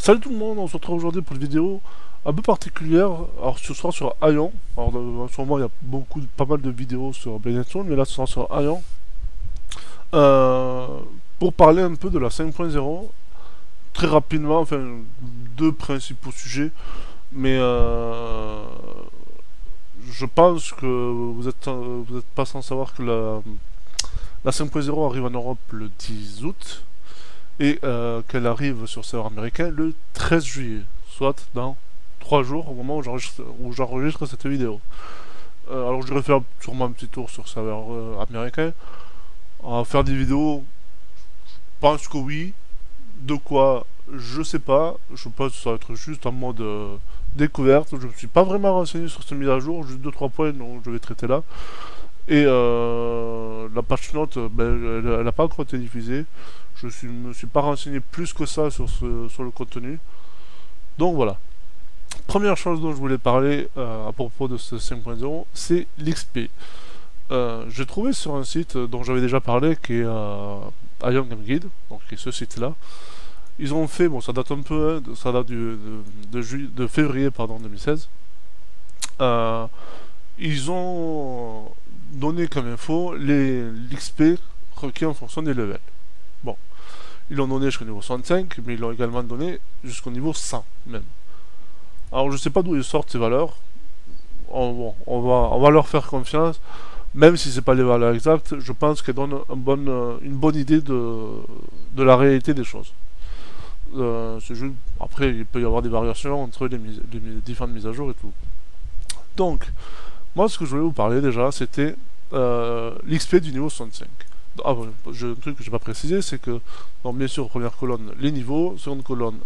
Salut tout le monde, on se retrouve aujourd'hui pour une vidéo un peu particulière. Alors ce sera sur Aion. Alors en ce moment il y a beaucoup, pas mal de vidéos sur Benetton, mais là ce sera sur Aion. Euh, pour parler un peu de la 5.0, très rapidement, enfin deux principaux sujets, mais euh, je pense que vous êtes, vous pas sans savoir que la, la 5.0 arrive en Europe le 10 août et euh, qu'elle arrive sur serveur américain le 13 juillet, soit dans 3 jours au moment où j'enregistre cette vidéo. Euh, alors je vais faire sûrement un petit tour sur serveur euh, américain. Va faire des vidéos, je pense que oui. De quoi, je sais pas. Je pense que ça va être juste en mode découverte. Je ne suis pas vraiment renseigné sur cette mise à jour, juste 2-3 points dont je vais traiter là. Et la patch note, ben, elle n'a pas encore été diffusée. Je ne me suis pas renseigné plus que ça sur, sur le contenu. Donc voilà. Première chose dont je voulais parler euh, à propos de ce 5.0, c'est l'XP. Euh, j'ai trouvé sur un site dont j'avais déjà parlé, qui est euh, Ion Game Guide, donc qui est ce site-là. Ils ont fait, bon ça date un peu, hein, ça date de, février pardon, 2016. Euh, ils ont donné comme info l'XP requis en fonction des levels. Bon, ils l'ont donné jusqu'au niveau 65, mais ils l'ont également donné jusqu'au niveau 100 même. Alors je sais pas d'où ils sortent ces valeurs. On, on, va, on va leur faire confiance, même si c'est pas les valeurs exactes. Je pense qu'elles donnent une bonne, une bonne idée de, la réalité des choses. Euh, après, il peut y avoir des variations entre les, les différentes mises à jour et tout. Donc, moi, ce que je voulais vous parler déjà, c'était euh, l'XP du niveau 65. Ah, un truc que je n'ai pas précisé, c'est que, bien sûr, première colonne, les niveaux, seconde colonne,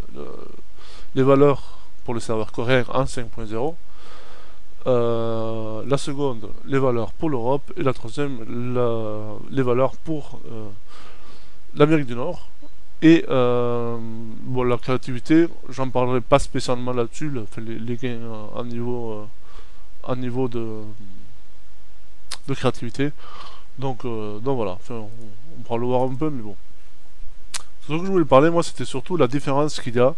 les valeurs pour le serveur coréen en 5.0, euh, la seconde, les valeurs pour l'Europe, et la troisième, les valeurs pour euh, l'Amérique du Nord. Et euh, bon, la créativité, j'en parlerai pas spécialement là-dessus, les, gains en niveau, niveau de, de créativité. Donc, euh, donc voilà, on, pourra le voir un peu, mais bon. Ce que je voulais parler, moi, c'était surtout la différence qu'il y a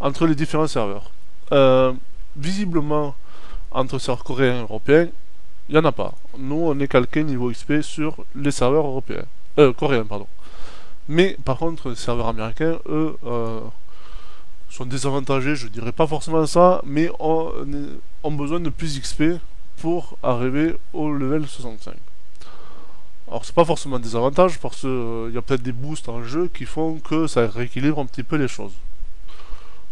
entre les différents serveurs. Euh, visiblement, entre serveurs coréens et européens, il n'y en a pas. Nous, on est calqué niveau XP sur les serveurs européens. Euh, coréens, pardon. Mais, par contre, les serveurs américains, eux, euh, sont désavantagés, je dirais pas forcément ça, mais ont besoin de plus XP pour arriver au level 65. Alors c'est pas forcément des avantages parce qu'il euh, y a peut-être des boosts en jeu qui font que ça rééquilibre un petit peu les choses.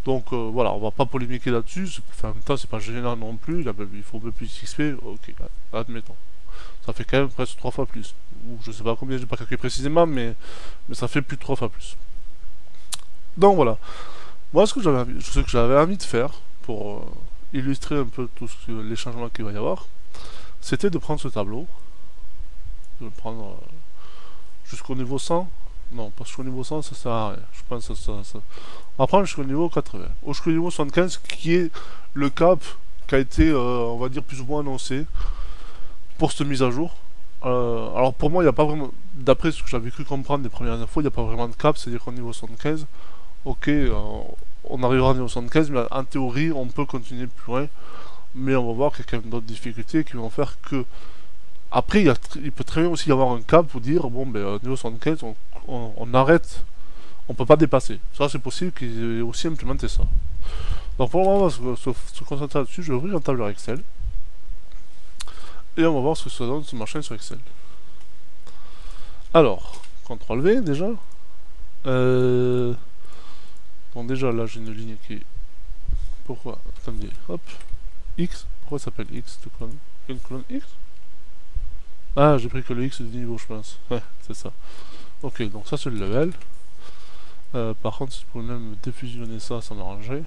Donc euh, voilà, on va pas polémiquer là-dessus, en même temps c'est pas gênant non plus, il faut un peu plus XP, ok, admettons. Ça fait quand même presque 3 fois plus. Ou je sais pas combien, j'ai pas calculé précisément, mais, mais ça fait plus de 3 fois plus. Donc voilà. Moi ce que j'avais ce que j'avais envie de faire pour euh, illustrer un peu tous les changements qu'il va y avoir, c'était de prendre ce tableau prendre euh, jusqu'au niveau 100 Non, parce qu'au niveau 100, ça sert à rien. Je pense que ça, ça... On va prendre jusqu'au niveau 80. Ou jusqu'au niveau 75, qui est le cap qui a été, euh, on va dire, plus ou moins annoncé pour cette mise à jour. Euh, alors pour moi, il n'y a pas vraiment, d'après ce que j'avais cru comprendre des premières infos, il n'y a pas vraiment de cap, c'est-à-dire qu'au niveau 75, ok, on arrivera au niveau 75, mais en théorie, on peut continuer plus loin. Mais on va voir qu'il y a quand même d'autres difficultés qui vont faire que après, il, peut très bien aussi y avoir un cap pour dire, bon, ben, niveau 75, on, arrête, on peut pas dépasser. Ça, c'est possible qu'ils aient aussi implémenté ça. Donc pour le moment, on va se, concentrer là-dessus. Je vais ouvrir un tableur Excel. Et on va voir ce que ça donne ce machin sur Excel. Alors, CTRL V déjà. Euh... Bon, déjà là, j'ai une ligne qui est. Pourquoi? Attendez, hop. X. Pourquoi ça s'appelle X colonne Une colonne X? Ah, j'ai pris que le X du niveau, je pense. Ouais, c'est ça. Ok, donc ça c'est le level. Euh, par contre, si pouvais même défusionner ça, ça m'arrangerait.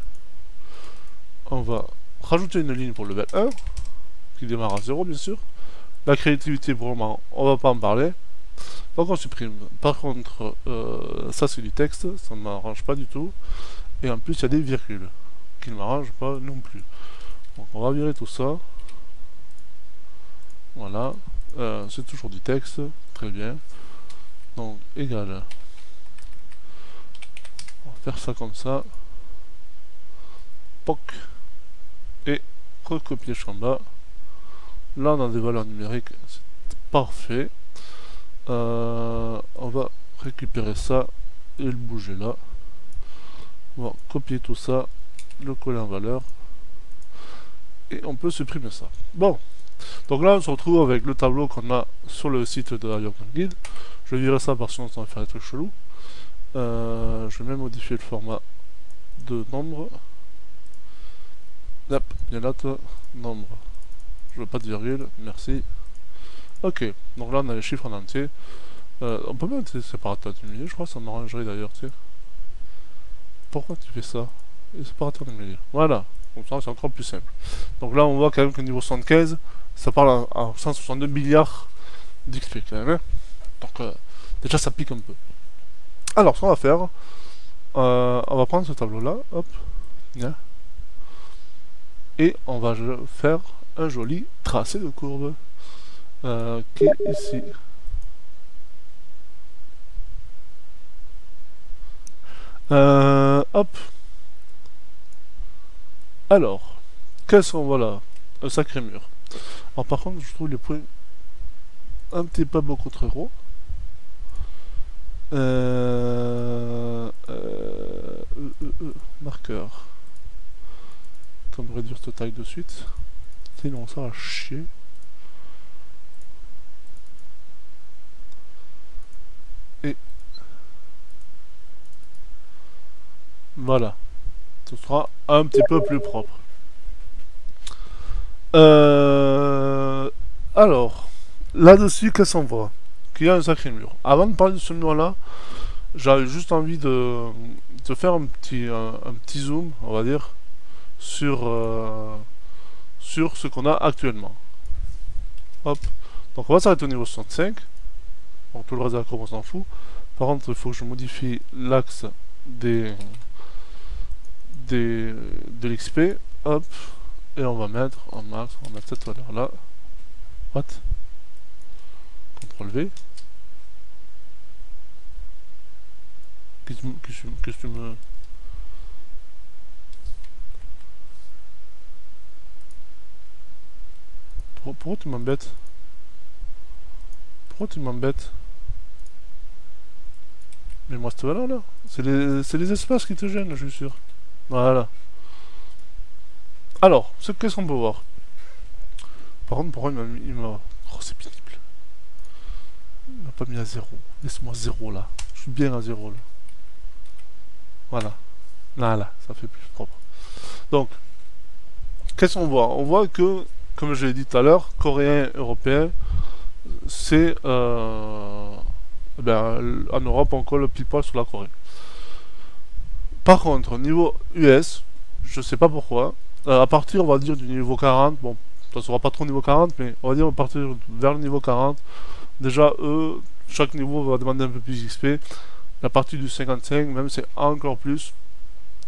On va rajouter une ligne pour le level 1, qui démarre à 0 bien sûr. La créativité, pour le moment, on va pas en parler. Donc on supprime. Par contre, euh, ça c'est du texte, ça ne m'arrange pas du tout. Et en plus, il y a des virgules, qui ne m'arrangent pas non plus. Donc on va virer tout ça. Voilà. Euh, c'est toujours du texte, très bien. Donc, égal. On va faire ça comme ça. POC et recopier bas. Là, on a des valeurs numériques, c'est parfait. Euh, on va récupérer ça et le bouger là. On va copier tout ça, le coller en valeur. Et on peut supprimer ça. Bon, donc là on se retrouve avec le tableau qu'on a sur le site de Ion Guide. Je vais virer ça parce que sinon ça va faire des trucs chelous. Euh, je vais même modifier le format de nombre. Hop, il y a là, nombre. Je veux pas de virgule, merci. Ok, donc là on a les chiffres en entier. Euh, on peut mettre des séparateurs du milieu, je crois ça m'arrangerait d'ailleurs, tu sais. Pourquoi tu fais ça? Les séparateurs du milieu. Voilà, comme ça c'est encore plus simple. Donc là on voit quand même que niveau 75, ça parle à, 162 milliards d'XP quand même. Hein. Donc euh, déjà ça pique un peu. Alors ce qu'on va faire, euh, on va prendre ce tableau là, hop, et on va faire un joli tracé de courbe euh, qui est ici. Hop. Alors, qu'est-ce qu'on voit là? Un sacré mur. Alors par contre, je trouve les points un petit peu beaucoup trop gros. Euh, euh, euh, marqueur. On va réduire cette taille de suite. Sinon ça va chier. Et voilà. Ce sera un petit peu plus propre. Euh, alors, là-dessus, qu'est-ce qu'on voit? Qu'il y a un sacré mur. Avant de parler de ce mur-là, j'avais juste envie de, faire un petit, zoom, on va dire, sur, euh, sur ce qu'on a actuellement. Hop. Donc on va s'arrêter au niveau 65. Bon, tout le reste de la on s'en fout. Par contre, il faut que je modifie l'axe de l'XP. Hop. Et on va mettre en max, on va mettre cette valeur là. What CTRL V. Qu'est-ce que tu me... Pourquoi tu m'embêtes? Pourquoi tu m'embêtes? Mais moi cette valeur là C'est les, les espaces qui te gênent je suis sûr. Voilà. Alors, ce qu'est-ce qu'on peut voir? Par contre, pourquoi il m'a... Oh, c'est pénible. Il m'a pas mis à zéro. Laisse-moi zéro là. Je suis bien à zéro là. Voilà. Voilà, ça fait plus propre. Donc, qu'est-ce qu'on voit? On voit que comme je l'ai dit tout à l'heure, coréen, européen, c'est euh, ben, en Europe on colle pile sur la Corée. Par contre, niveau US, je sais pas pourquoi, euh, à partir on va dire du niveau 40, bon, ça sera pas trop niveau 40, mais on va dire à partir vers le niveau 40, déjà eux, chaque niveau va demander un peu plus d'XP. La partie du 55, même c'est encore plus.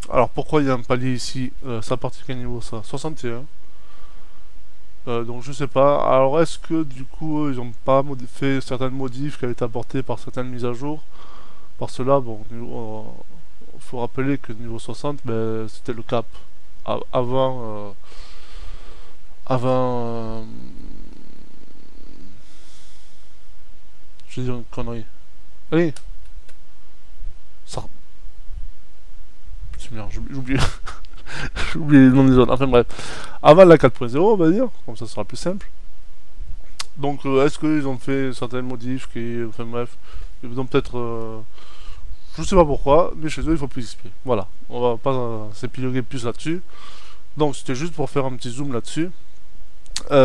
Alors pourquoi il y a un palier ici? Euh, Ça partir quel niveau ça? 61. Euh, donc je sais pas. Alors est-ce que du coup ils ont pas fait certaines modifs qui avaient été apportées par certaines mises à jour? Par cela, bon, il euh, faut rappeler que niveau 60, ben, c'était le cap. avant... avant... je vais dire une connerie. Allez Ça... J'ai oublié. J'ai oublié les noms des zones. Enfin bref. Avant la 4.0, on va dire. Comme ça, sera plus simple. Donc, euh, est-ce qu'ils ont fait certaines modifs qui. Enfin bref. Ils ont peut-être. Euh, je sais pas pourquoi, mais chez eux, il faut plus XP. Voilà. On va pas euh, s'épiloguer plus là-dessus. Donc, c'était juste pour faire un petit zoom là-dessus.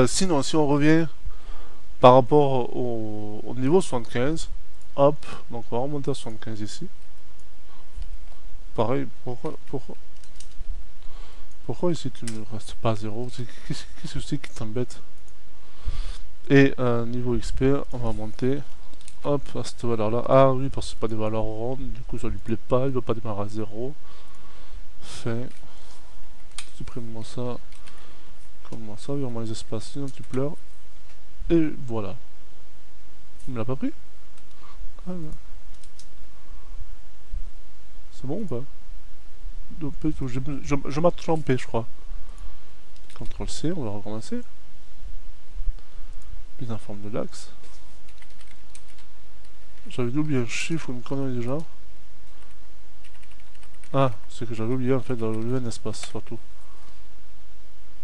Sinon, si on revient par rapport au, au niveau 75, hop, donc on va remonter à 75 ici. Pareil, pourquoi, pourquoi pourquoi ici tu ne restes pas à 0 Qu'est-ce que c'est qui t'embête? Et euh, niveau XP, on va monter. Hop, à cette valeur là. Ah oui, parce que c'est pas des valeurs rondes, du coup ça lui plaît pas, il ne veut pas démarrer à 0. Fait. Supprime-moi ça. Comme ça, vire-moi les espaces, sinon tu pleures. Et voilà. Il me l'a pas pris? Ah, C'est bon ou pas? Je, je, je trompé, je crois. CTRL C, on va recommencer. Mise en forme de l'axe. J'avais oublié un chiffre ou une connerie déjà. Ah, c'est que j'avais oublié en fait dans le espace surtout.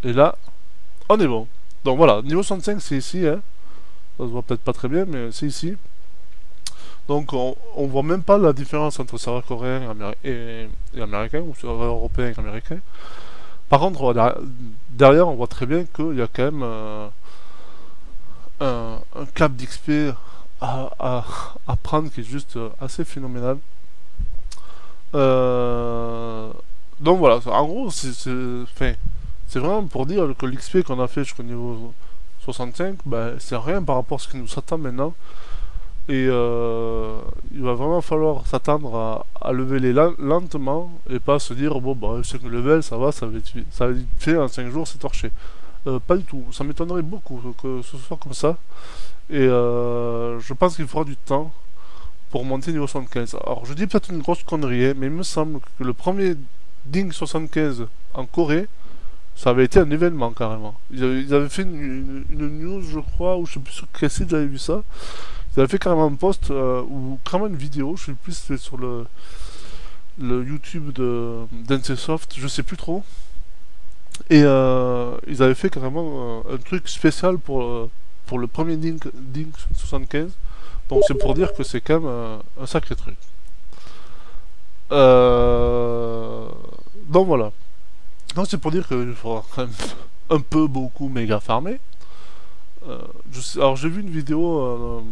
Et là, on est bon. Donc voilà, niveau 65 c'est ici, hein. Ça se voit peut-être pas très bien, mais c'est ici. Donc on, on, voit même pas la différence entre serveur coréen et, américain, ou serveur européen et américain. Par contre, derrière, on voit très bien qu'il y a quand même euh, un, cap d'XP à, prendre qui est juste euh, assez phénoménal. Euh, donc voilà, en gros, c'est vraiment pour dire que l'XP qu'on a fait jusqu'au niveau 65, bah, c'est rien par rapport à ce qui nous attend maintenant. Et euh, il va vraiment falloir s'attendre à, les lentement et pas se dire bon bah c'est que level ça va, ça va être, ça fait en 5 jours, c'est torché. Euh, pas du tout, ça m'étonnerait beaucoup que ce soit comme ça. Et euh, je pense qu'il faudra du temps pour monter niveau 75. Alors je dis peut-être une grosse connerie, hein, mais il me semble que le premier Ding 75 en Corée, ça avait été un événement carrément. Ils avaient, fait une, news, je crois, ou je sais plus sur quel site j'avais vu ça. Ils avaient fait carrément un post euh, ou carrément une vidéo, je sais plus si sur le, le YouTube de d'NCSoft, je sais plus trop. Et euh, ils avaient fait carrément euh, un truc spécial pour, pour le premier Ding, Ding 75. Donc c'est pour dire que c'est quand même un sacré truc. donc voilà. Donc c'est pour dire qu'il faudra quand même un peu, beaucoup, méga farmer. alors j'ai vu une vidéo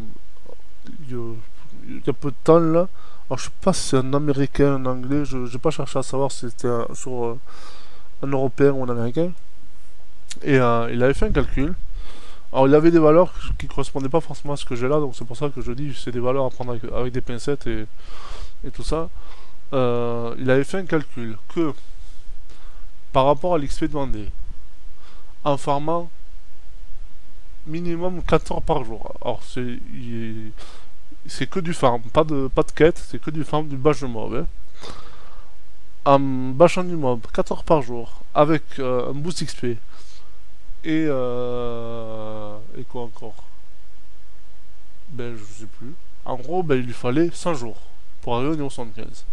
il y a peu de temps là. Alors je sais pas si c'est un américain, un anglais, je n'ai pas cherché à savoir si c'était sur euh, un européen ou un américain. Et euh, il avait fait un calcul. Alors il avait des valeurs qui correspondaient pas forcément à ce que j'ai là, donc c'est pour ça que je dis c'est des valeurs à prendre avec, des pincettes et, et tout ça. Euh, il avait fait un calcul que par rapport à l'XP demandé, en farmant minimum 4 heures par jour. Alors c'est c'est que du farm, pas de pas de quête, c'est que du farm du bâche de mob. Hein. En bâchant du mob 4 heures par jour avec euh, un boost XP et euh, et quoi encore? Ben je sais plus. En gros ben il lui fallait 100 jours pour arriver au niveau 75.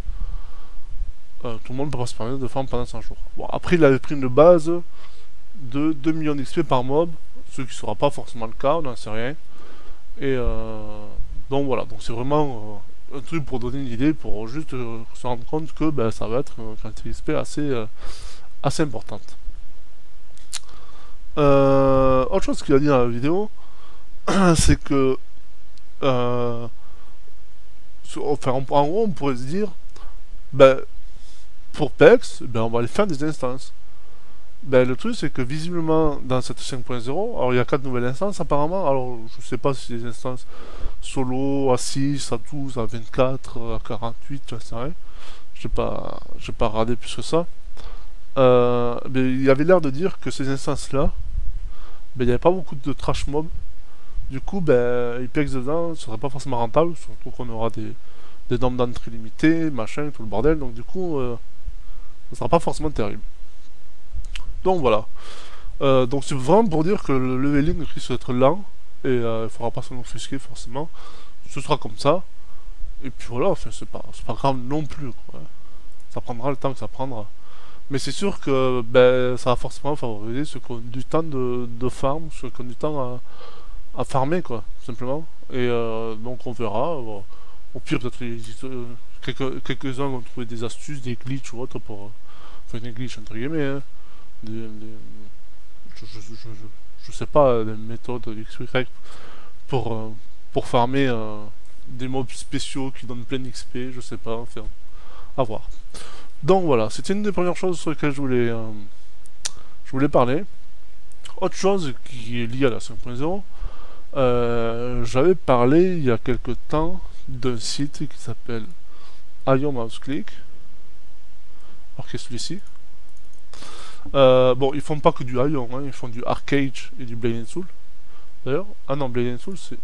Euh, tout le monde peut pas se permettre de farm pendant 100 jours. Bon après il avait pris une base de 2 millions d'XP par mob ce qui ne sera pas forcément le cas, on n'en sait rien. Et euh, donc voilà, donc c'est vraiment euh, un truc pour donner une idée, pour juste se rendre compte que ben, ça va être une quantité d'XP assez, importante. autre chose qu'il a dit dans la vidéo, c'est que enfin, en, gros on pourrait se dire ben, pour PEX, ben, on va aller faire des instances. Ben, le truc, c'est que visiblement, dans cette 5.0, alors il y a 4 nouvelles instances apparemment. Alors, je sais pas si des instances solo, à 6, à 12, à 24, à 48, je sais rien. Je n'ai pas, pas regardé plus que ça. Euh, mais il avait l'air de dire que ces instances-là, ben, il n'y avait pas beaucoup de trash mob. Du coup, ben, IPX dedans ne serait pas forcément rentable, surtout qu'on aura des, des normes d'entrée limitées, machin, tout le bordel. Donc, du coup, euh, ne sera pas forcément terrible. Donc voilà. Euh, donc c'est vraiment pour dire que le leveling risque d'être lent et euh, il faudra pas s'en offusquer forcément. Ce sera comme ça. Et puis voilà, enfin, c'est pas, grave non plus. Ça prendra le temps que ça prendra. Mais c'est sûr que ben, ça va forcément favoriser ceux qui ont du temps de, de farm, ceux qui ont du temps à, farmer, quoi, simplement. Et euh, donc on verra. au pire, peut-être quelques-uns quelques vont trouver des astuces, des glitches ou autre pour. Enfin, des glitches entre guillemets. Hein je, je, sais pas, des méthodes XY pour, euh, pour farmer euh, des mobs spéciaux qui donnent plein XP, je sais pas, enfin, à voir. Donc voilà, c'était une des premières choses sur lesquelles je voulais, euh, je voulais parler. Autre chose qui est liée à la 5.0, j'avais parlé il y a quelque temps d'un site qui s'appelle Ion Mouse Click. Alors qu'est-ce celui-ci euh, bon, ils font pas que du Ion, hein, ils font du Arcade et du Blade and Soul. D'ailleurs, ah non, Blade and Soul c'est.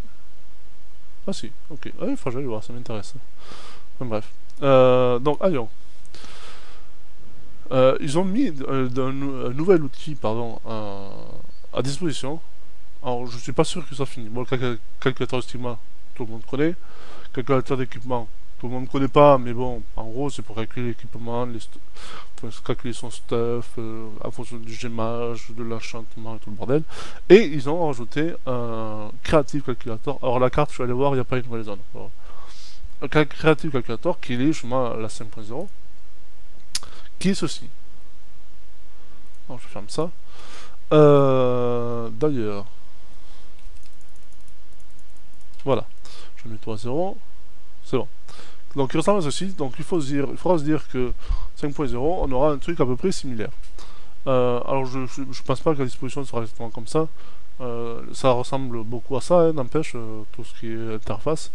Ah si, ok. Ah, il faut que voir, ça m'intéresse. bref. Euh, donc, Ion. Euh, ils ont mis un, nouvel outil pardon, à disposition. Alors, je suis pas sûr que ça finit. Bon, le calculateur estima, tout le monde connaît. Calculateur d'équipement, tout le monde ne connaît pas, mais bon, en gros, c'est pour calculer l'équipement, pour calculer son stuff, euh, en fonction du gémage, de l'enchantement et tout le bordel. Et ils ont rajouté un Creative Calculator. Alors, la carte, je suis allé voir, il n'y a pas une nouvelle zone. Un Creative Calculator qui est justement la 5.0, qui est ceci. Alors, je ferme ça. Euh, D'ailleurs, voilà, je mets 3 0, c'est bon. Donc il ressemble à ceci, donc il, faut se dire, il faudra se dire que 5.0, on aura un truc à peu près similaire. Euh, alors je ne pense pas que la disposition sera exactement comme ça, euh, ça ressemble beaucoup à ça, hein, n'empêche, euh, tout ce qui est interface,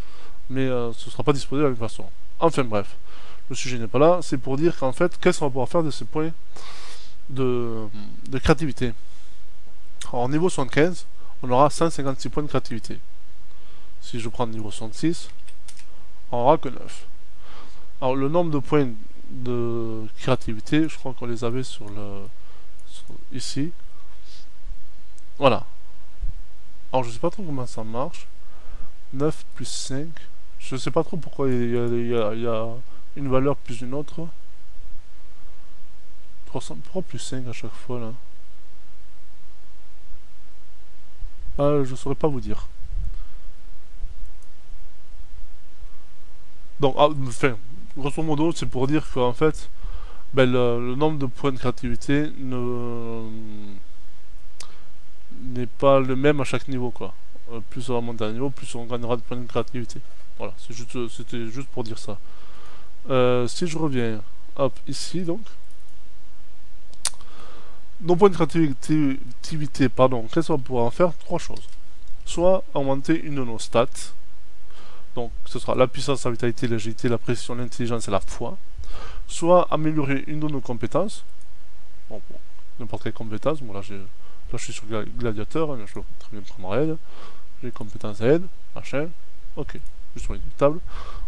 mais ce ne sera pas disposé de la même façon. Enfin bref, le sujet n'est pas là, c'est pour dire qu'en fait, qu'est-ce qu'on va pouvoir faire de ces points de, créativité? Alors, niveau 75, on aura 156 points de créativité. Si je prends niveau 66, aura que 9. Alors le nombre de points de créativité, je crois qu'on les avait sur le ici. Voilà. Alors je sais pas trop comment ça marche. 9 plus 5. Je sais pas trop pourquoi il y a, une valeur plus une autre. 300, pourquoi plus 5 à chaque fois là ah, Je saurais pas vous dire. Donc, ah, enfin, grosso modo, c'est pour dire qu'en fait, ben, le, nombre de points de créativité ne n'est pas le même à chaque niveau, quoi. Euh, plus on va monter un niveau, plus on gagnera de points de créativité. Voilà, c'était juste, pour dire ça. Euh, si je reviens, hop, ici, donc. Nos points de créativité, pardon, qu'est-ce qu'on pouvoir en faire? Trois choses. Soit augmenter une de nos stats, donc ce sera la puissance, la vitalité, l'agilité, la précision, l'intelligence et la foi. Soit améliorer une de nos compétences. Bon, n'importe quelle compétence. Bon, là, je suis sur gladiateur, hein, je peux très bien prendre aide. J'ai compétences à aide, machin. Ok, juste sur une table.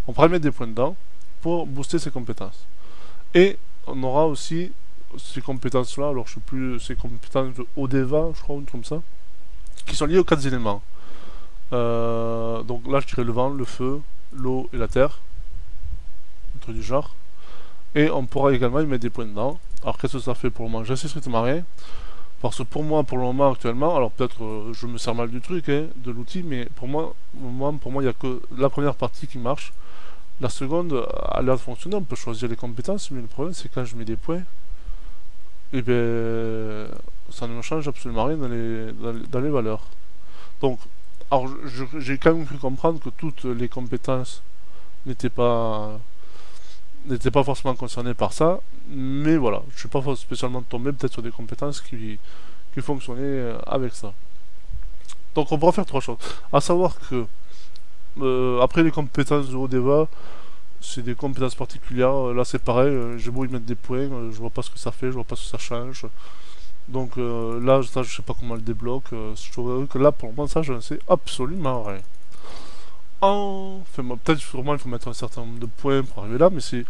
On pourra mettre des points dedans pour booster ces compétences. Et on aura aussi ces compétences-là, alors je sais plus, ces compétences de Odeva, je crois, ou comme ça, qui sont liées aux quatre éléments. Euh, donc là, je dirais le vent, le feu, l'eau et la terre. Un truc du genre. Et on pourra également y mettre des points dedans. Alors qu'est-ce que ça fait pour moment Je sais strictement rien. Parce que pour moi, pour le moment actuellement, alors peut-être euh, je me sers mal du truc, hein, de l'outil, mais pour moi, pour moi, il n'y a que la première partie qui marche. La seconde a l'air de fonctionner, on peut choisir les compétences, mais le problème c'est quand je mets des points, et eh bien ça ne change absolument rien dans les, dans les valeurs. Donc alors, j'ai quand même pu comprendre que toutes les compétences n'étaient pas n'étaient pas forcément concernées par ça, mais voilà, je suis pas spécialement tombé peut-être sur des compétences qui, qui fonctionnaient euh, avec ça. Donc on pourra faire trois choses. À savoir que euh, après les compétences de Odeva, c'est des compétences particulières. Là c'est pareil, euh, j'ai beau y mettre des points, je vois pas ce que ça fait, je vois pas ce que ça change. Donc euh, là, ça, je sais pas comment le débloque. Euh, je trouve que là, pour le moment, ça, je ne sais absolument rien. Enfin, peut-être sûrement il faut mettre un certain nombre de points pour arriver là, mais c'est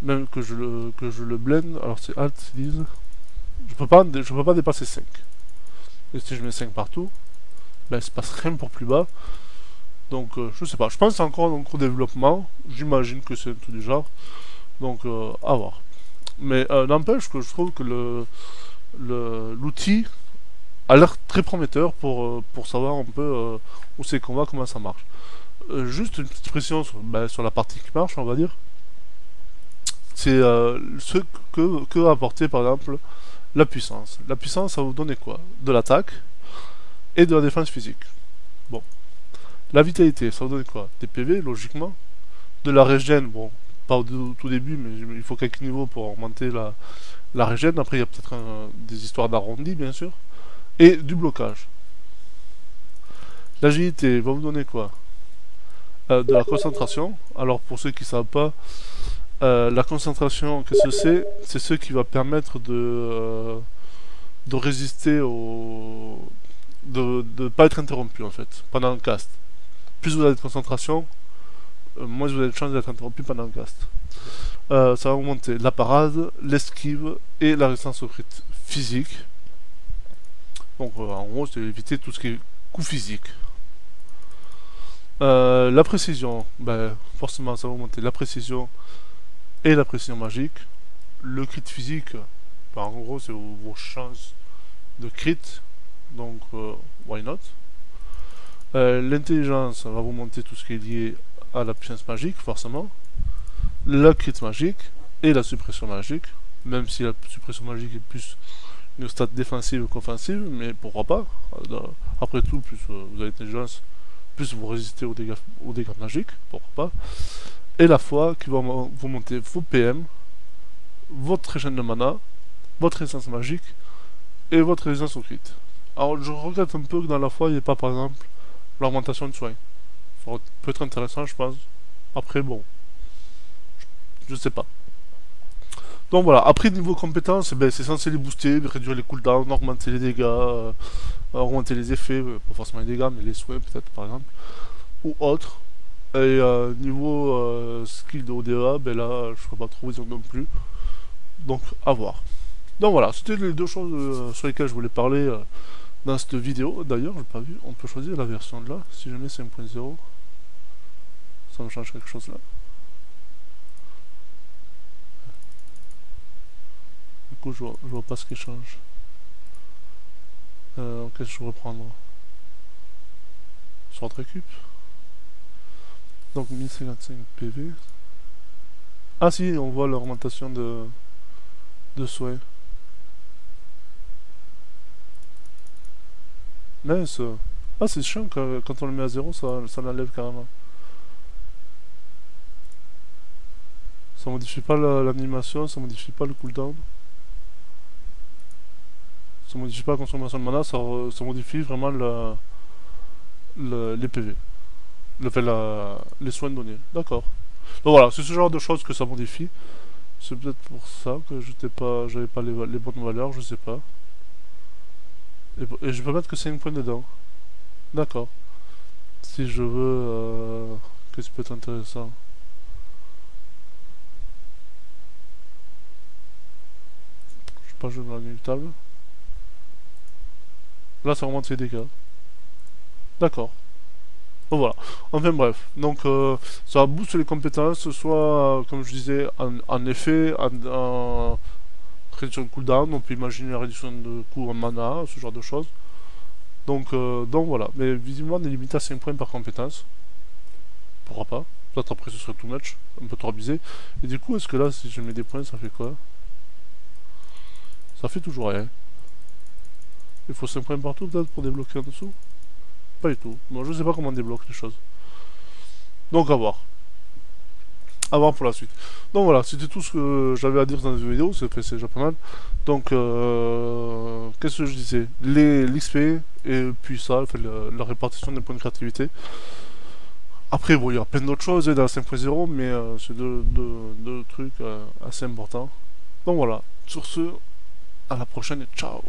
même que je le que je le blende. Alors c'est Alt. Je peux pas, je peux pas dépasser 5. Et si je mets 5 partout, ben il se passe rien pour plus bas. Donc euh, je sais pas. Je pense encore en cours de développement. J'imagine que c'est tout du genre. Donc à voir. Mais n'empêche que je trouve que le l'outil a l'air très prometteur pour, euh, pour savoir un peu euh, où c'est qu'on va, comment ça marche. Euh, juste une petite précision sur, ben, sur, la partie qui marche, on va dire. C'est ce que, que va apporter par exemple la puissance. La puissance, ça va vous donner quoi? De l'attaque et de la défense physique. Bon. La vitalité, ça vous donner quoi? Des PV, logiquement. De la régène, bon, pas au tout début, mais il faut quelques niveaux pour augmenter la, la régène, après il y a peut-être des histoires d'arrondi bien sûr, et du blocage. L'agilité va vous donner quoi? Euh, De la concentration. Alors pour ceux qui ne savent pas, euh, la concentration, qu'est-ce que c'est? C'est ce qui va permettre de, euh, de résister au... de ne pas être interrompu en fait, pendant le cast. Plus vous avez de concentration, moins vous avez de chance d'être interrompu pendant le cast. euh, ça va augmenter la parade, l'esquive et la résistance au crit physique. Donc euh, en gros, c'est éviter tout ce qui est coup physique. Euh, la précision, ben, forcément ça va augmenter la précision et la précision magique. Le crit physique, ben, en gros c'est vos, chances de crit, donc why not? L'intelligence va vous monter tout ce qui est lié à la puissance magique, forcément la crit magique et la suppression magique, même si la suppression magique est plus une stat défensive qu'offensive, mais pourquoi pas? Après tout, plus euh, vous avez l'intelligence, plus vous résistez aux dégâts, aux dégâts magiques, pourquoi pas? Et la foi qui va vous monter vos PM, votre régène de mana, votre résistance magique et votre résistance au crit. Alors je regrette un peu que dans la foi il n'y ait pas par exemple l'augmentation de soins. Ça peut être intéressant je pense. Après bon, je sais pas. Donc voilà, après niveau compétences, ben, c'est censé les booster, réduire les cooldowns, augmenter les dégâts, euh, augmenter les effets, euh, pas forcément les dégâts, mais les soins peut-être par exemple, ou autre. Et euh, niveau skill de ODA, ben là je ne pas trop dire non plus. Donc à voir. Donc voilà, c'était les deux choses sur lesquelles je voulais parler dans cette vidéo. D'ailleurs, j'ai pas vu, on peut choisir la version de là, si je mets 5.0. Ça me change quelque chose là. coup, je vois, vois pas ce qui change. Euh, que je vais reprendre Sur récup. Donc 1055 PV. Ah si, on voit l'augmentation de, de souhait. Ah c'est chiant quand, on le met à zéro, ça, ça l'enlève carrément. Ça modifie pas l'animation, ça modifie pas le cooldown ça modifie pas la consommation de mana, ça, modifie vraiment le, les PV. Le fait la, les soins de données. D'accord. Donc voilà, c'est ce genre de choses que ça modifie. C'est peut-être pour ça que j'avais pas les, bonnes valeurs, je sais pas. Et, je peux mettre que c'est une pointe dedans. D'accord. Si je veux, euh, qu'est-ce qui peut être intéressant Je sais pas, je vais une table. Là, ça remonte ses dégâts. D'accord. Voilà. Enfin bref. Donc euh, ça booste les compétences, soit, comme je disais, en, effet, en, réduction de cooldown. On peut imaginer la réduction de coût en mana, ce genre de choses. Donc, euh, donc voilà. Mais visiblement, on est limité à 5 points par compétence. Pourquoi pas Peut-être après, ce serait too much. Un peu trop abusé. Et du coup, est-ce que là, si je mets des points, ça fait quoi? Ça fait toujours rien. Il faut 5 points partout peut-être pour débloquer en dessous? Pas du tout. Bon, je sais pas comment on débloque les choses. Donc à voir. À voir pour la suite. Donc voilà, c'était tout ce que j'avais à dire dans cette vidéo, c'est déjà pas mal. Donc, euh, qu'est-ce que je disais? L'XP et puis ça, la, répartition des points de créativité. Après, bon, il y a plein d'autres choses hein, dans 5.0, mais euh, c'est deux, trucs euh, assez importants. Donc voilà, sur ce, à la prochaine et ciao